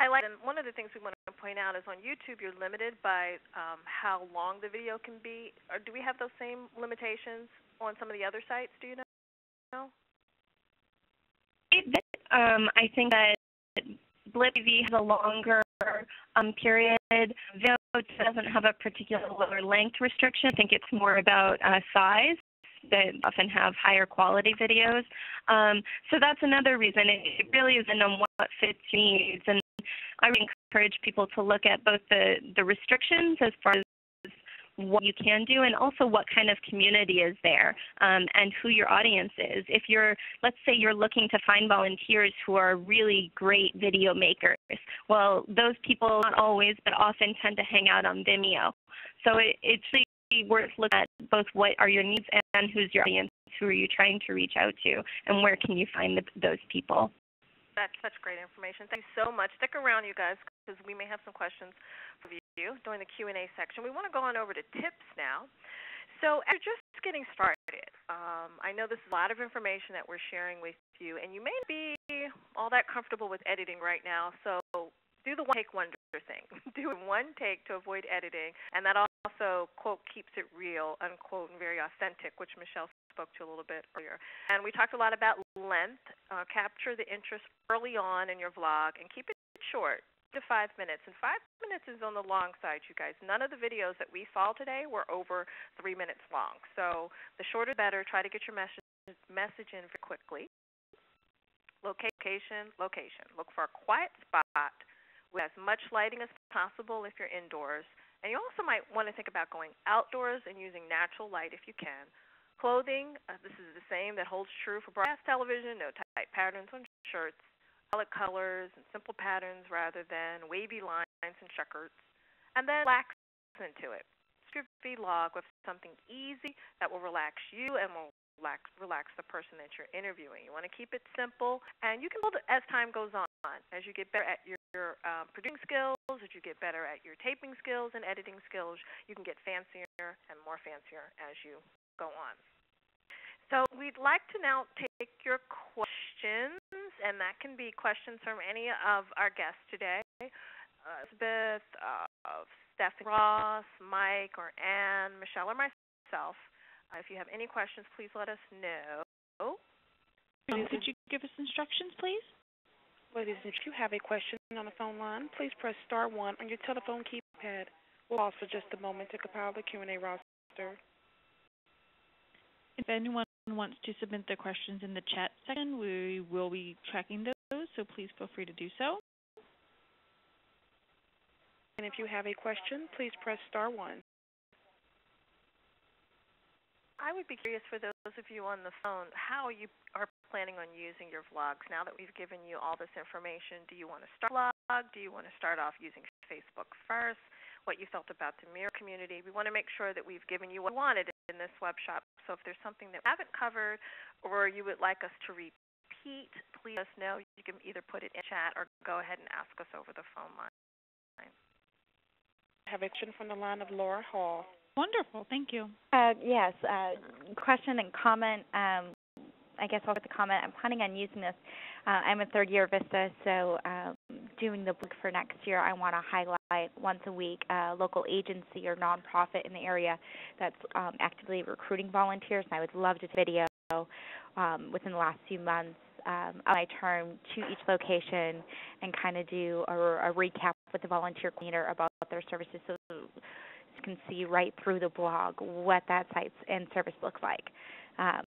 I like, and one of the things we want to point out is on YouTube you're limited by um, how long the video can be. Or do we have those same limitations on some of the other sites? Do you know? Um, I think that Blip TV has a longer um, period. Vimeo doesn't have a particular length restriction. I think it's more about uh, size. They often have higher quality videos. Um, so that's another reason. It, really isn't on what fits needs. And I would encourage people to look at both the, the restrictions as far as what you can do and also what kind of community is there um, and who your audience is. If you're, let's say you're looking to find volunteers who are really great video makers, well, those people not always but often tend to hang out on Vimeo. So it, it's worth looking at both what are your needs and who's your audience, who are you trying to reach out to, and where can you find the, those people. That's such great information. Thank you so much. Stick around, you guys, because we may have some questions for you during the Q&A section. We want to go on over to tips now. So, as you're just getting started, um, I know this is a lot of information that we're sharing with you, and you may not be all that comfortable with editing right now. So, do the one take wonder thing. do one take to avoid editing, and that also quote keeps it real, unquote, and very authentic, which Michelle spoke to a little bit earlier. And we talked a lot about length. Uh, capture the interest early on in your vlog, and keep it short to five minutes. And five minutes is on the long side, you guys. None of the videos that we saw today were over three minutes long. So the shorter the better. Try to get your message message in very quickly. Location, location. Look for a quiet spot with as much lighting as possible if you're indoors. And you also might want to think about going outdoors and using natural light if you can. Clothing, uh, this is the same that holds true for broadcast television, no tight patterns on shirts solid colors and simple patterns rather than wavy lines and checkers. And then relax into it. Script vlog with something easy that will relax you and will relax relax the person that you're interviewing. You want to keep it simple, and you can build it as time goes on. As you get better at your, your um, producing skills, as you get better at your taping skills and editing skills, you can get fancier and more fancier as you go on. So we'd like to now take your questions and that can be questions from any of our guests today. Uh, Elizabeth, uh, Stephanie Ross, Mike, or Anne, Michelle, or myself. Uh, if you have any questions, please let us know. Um, could you give us instructions, please? Ladies, if you have a question on the phone line, please press star one on your telephone keypad. We'll pause for just a moment to compile the Q&A roster. If anyone wants to submit their questions in the chat section, we will be tracking those, so please feel free to do so. And if you have a question, please press star one. I would be curious for those of you on the phone how you are planning on using your vlogs now that we've given you all this information. Do you want to start a vlog? Do you want to start off using Facebook first? what you felt about the Miro community. We want to make sure that we've given you what you wanted in this web shop. So if there's something that we haven't covered or you would like us to repeat, please let us know. You can either put it in chat or go ahead and ask us over the phone line. I have a question from the line of Laura Hall. Wonderful, thank you. Uh, yes, uh, question and comment. Um, I guess I'll get the comment. I'm planning on using this. Uh, I'm a third year Vista, so um, doing the book for next year, I want to highlight once a week a local agency or nonprofit in the area that's um, actively recruiting volunteers, and I would love to video um, within the last few months um, I turn to each location and kind of do a, a recap with the volunteer cleaner about their services so you can see right through the blog what that site and service looks like. Um,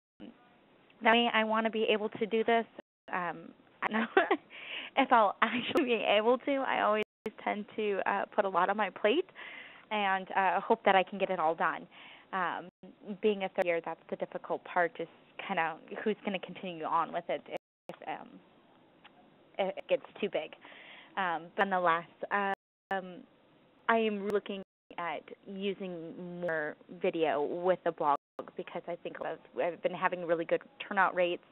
that way I want to be able to do this. Um, I know if I'll actually be able to. I always tend to uh, put a lot on my plate and uh, hope that I can get it all done. Um, being a third year, that's the difficult part. Just kind of who's going to continue on with it if, if, um, if it gets too big. Um, but nonetheless, um, I am looking at using more video with the blog because I think I've been having really good turnout rates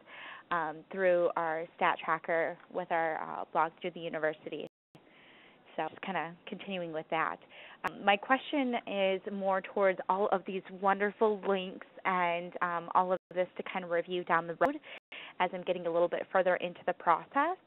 um, through our stat tracker with our uh, blog through the university. So just kind of continuing with that. Um, my question is more towards all of these wonderful links and um, all of this to kind of review down the road as I'm getting a little bit further into the process.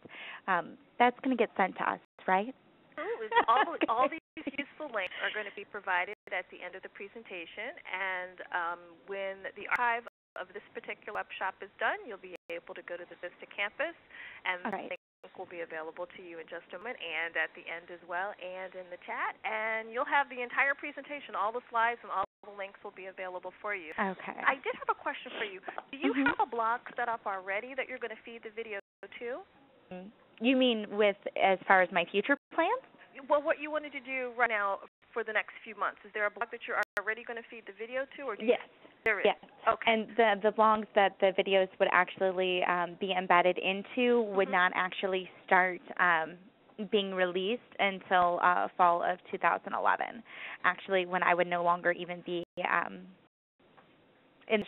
Um, that's going to get sent to us, right? Absolutely. all, all these useful links are going to be provided at the end of the presentation, and um, when the archive of this particular web shop is done, you'll be able to go to the Vista campus, and right. Link will be available to you in just a moment, and at the end as well, and in the chat, and you'll have the entire presentation, all the slides, and all the links will be available for you. Okay. I did have a question for you. Do you mm-hmm. have a blog set up already that you're going to feed the video to? You mean with as far as my future plans? Well, what you wanted to do right now for the next few months? Is there a blog that you're already going to feed the video to, or do yes, you, there is? Yes. Okay. And the the blogs that the videos would actually um, be embedded into would mm-hmm. not actually start um, being released until uh, fall of 2011. Actually, when I would no longer even be um, in.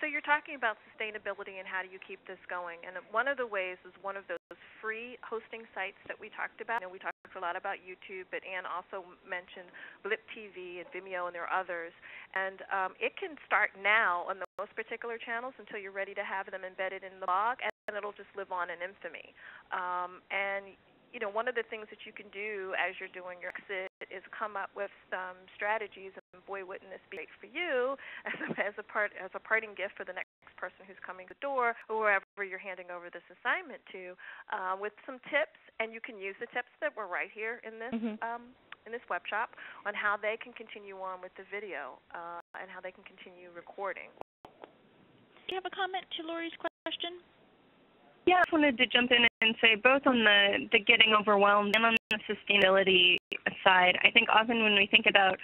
So you're talking about sustainability and how do you keep this going? And one of the ways is one of those free hosting sites that we talked about. You know, we talked a lot about YouTube, but Anne also mentioned Blip TV and Vimeo, and there are others. And um, it can start now on those particular channels until you're ready to have them embedded in the blog, and it'll just live on in infamy. Um, and you know, one of the things that you can do as you're doing your exit is come up with some strategies, boy, wouldn't this be great for you as a, as a part as a parting gift for the next person who's coming to the door or wherever you're handing over this assignment to, uh, with some tips, and you can use the tips that were right here in this. Mm-hmm. Um, in this web shop on how they can continue on with the video uh, and how they can continue recording. Do you have a comment to Lori's question? Yeah, I just wanted to jump in and say both on the the getting overwhelmed and on the sustainability side. I think often when we think about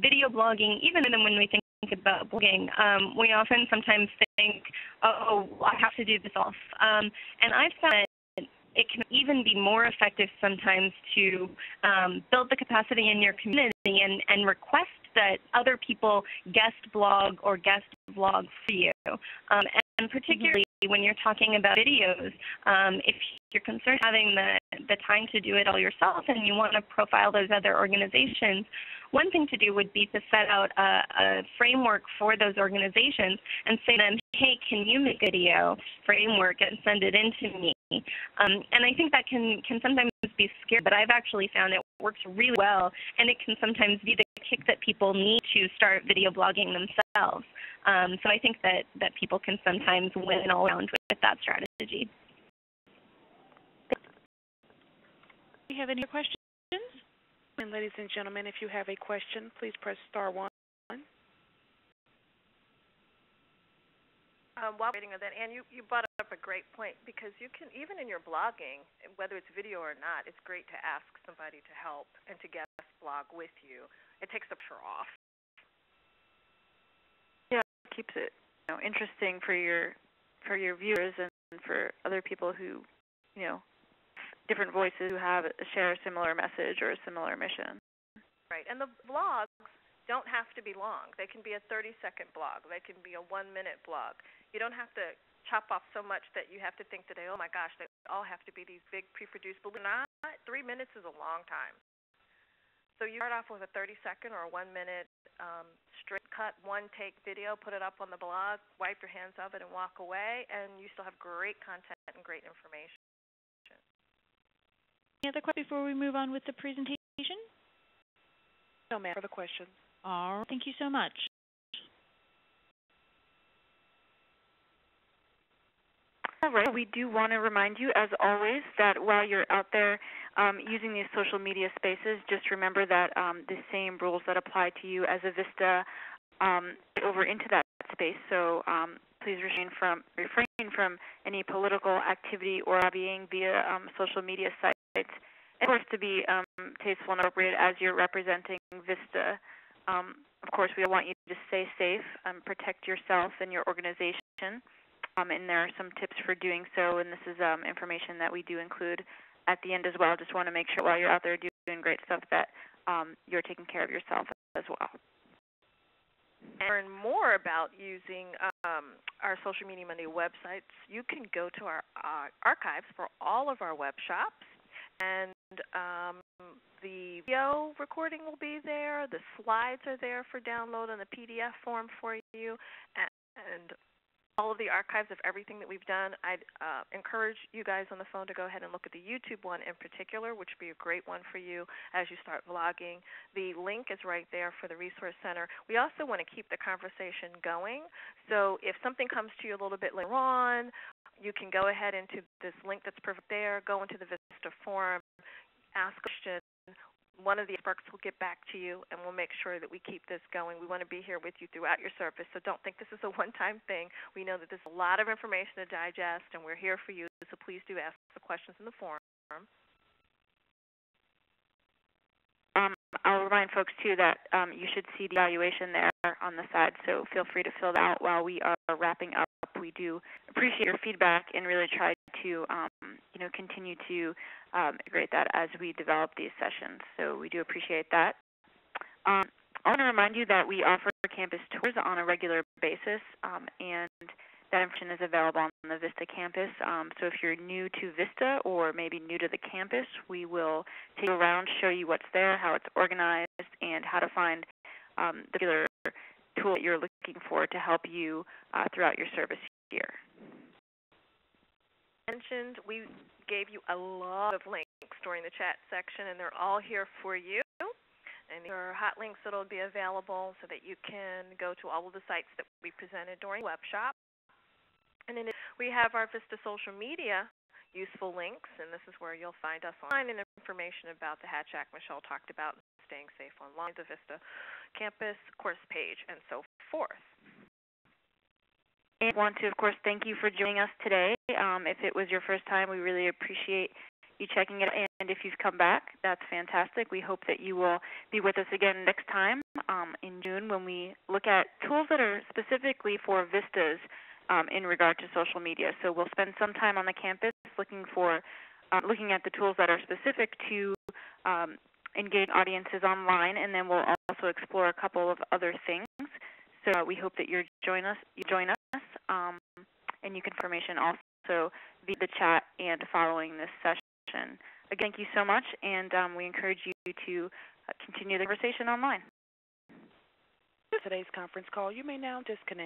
video blogging, even when we think about blogging, um, we often sometimes think, oh, I have to do this off. Um, and I've found that it can even be more effective sometimes to um, build the capacity in your community and, and request that other people guest blog or guest blog for you. Um, and particularly when you're talking about videos, um, if you're concerned having the, the time to do it all yourself and you want to profile those other organizations, one thing to do would be to set out a, a framework for those organizations and say to them, hey, can you make a video framework and send it in to me? Um, and I think that can, can sometimes be scary, but I've actually found it works really well, and it can sometimes be the kick that people need to start video blogging themselves. Um, so I think that, that people can sometimes win all around with that strategy. Do you have any questions? And ladies and gentlemen, if you have a question, please press star one. Um, while waiting on that, Anne, you, you brought up a great point because you can, even in your blogging, whether it's video or not, it's great to ask somebody to help and to guest blog with you. It takes the pressure off. Yeah, it keeps it you know, interesting for your for your viewers and for other people who, you know, different voices who have share a similar message or a similar mission. Right, and the blogs don't have to be long. They can be a 30 second blog. They can be a one minute blog. You don't have to chop off so much that you have to think today, oh my gosh, they all have to be these big pre produced. Believe not, three minutes is a long time. So you start off with a 30 second or a one minute um, straight cut, one take video, put it up on the blog, wipe your hands of it, and walk away, and you still have great content and great information. Any other questions before we move on with the presentation? No, ma'am, for the questions. All right, thank you so much. All right. We do want to remind you, as always, that while you're out there um, using these social media spaces, just remember that um, the same rules that apply to you as a Vista um, over into that space. So um, please refrain from refrain from any political activity or lobbying via um, social media sites. And of course, to be um, tasteful and appropriate as you're representing Vista. of course, we want you to stay safe, and protect yourself and your organization. Um, and there are some tips for doing so, and this is um, information that we do include at the end as well. Just want to make sure while you're out there doing great stuff that um, you're taking care of yourself as well. And Learn more about using um, our Social Media Monday websites. You can go to our uh, archives for all of our web shops, and um, the video recording will be there. The slides are there for download in the PDF form for you, and, all of the archives of everything that we've done. I'd uh, encourage you guys on the phone to go ahead and look at the YouTube one in particular, which would be a great one for you as you start vlogging. The link is right there for the Resource Center. We also want to keep the conversation going. So if something comes to you a little bit later on, you can go ahead into this link that's perfect there, go into the Vista forum, ask a question, one of the experts will get back to you and we'll make sure that we keep this going. We want to be here with you throughout your service, so don't think this is a one time thing. We know that there's a lot of information to digest and we're here for you, so please do ask the questions in the forum. Um, I'll remind folks too that um, you should see the evaluation there on the side, so feel free to fill that out while we are wrapping up we do appreciate your feedback and really try to um, you know continue to um, integrate that as we develop these sessions. So we do appreciate that. Um, I want to remind you that we offer campus tours on a regular basis, um, and that information is available on the Vista campus. Um, so if you're new to Vista or maybe new to the campus, we will take you around, show you what's there, how it's organized, and how to find um, the particular tool that you're looking for to help you uh, throughout your service Mentioned we gave you a lot of links during the chat section, and they're all here for you. And these are hot links that will be available so that you can go to all of the sites that we presented during the workshop. And then we have our Vista social media useful links, and this is where you'll find us online and information about the Hatch Act Michelle talked about, staying safe online, the Vista campus course page, and so forth. And want to, of course, thank you for joining us today. Um, if it was your first time, we really appreciate you checking it. And if you've come back, that's fantastic. We hope that you will be with us again next time um, in June when we look at tools that are specifically for Vistas um, in regard to social media. So we'll spend some time on the campus looking for um, looking at the tools that are specific to um, engage audiences online, and then we'll also explore a couple of other things. So uh, we hope that you join us. You join us, um, and you can information also via the chat and following this session. Again, thank you so much, and um, we encourage you to uh, continue the conversation online. Today's conference call. You may now disconnect.